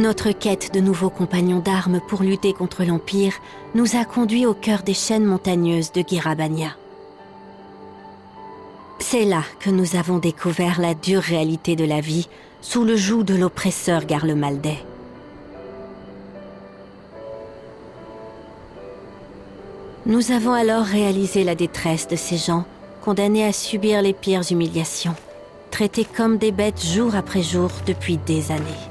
Notre quête de nouveaux compagnons d'armes pour lutter contre l'Empire nous a conduits au cœur des chaînes montagneuses de Girabania. C'est là que nous avons découvert la dure réalité de la vie sous le joug de l'oppresseur Garlemaldais. Nous avons alors réalisé la détresse de ces gens, condamnés à subir les pires humiliations, traités comme des bêtes jour après jour depuis des années.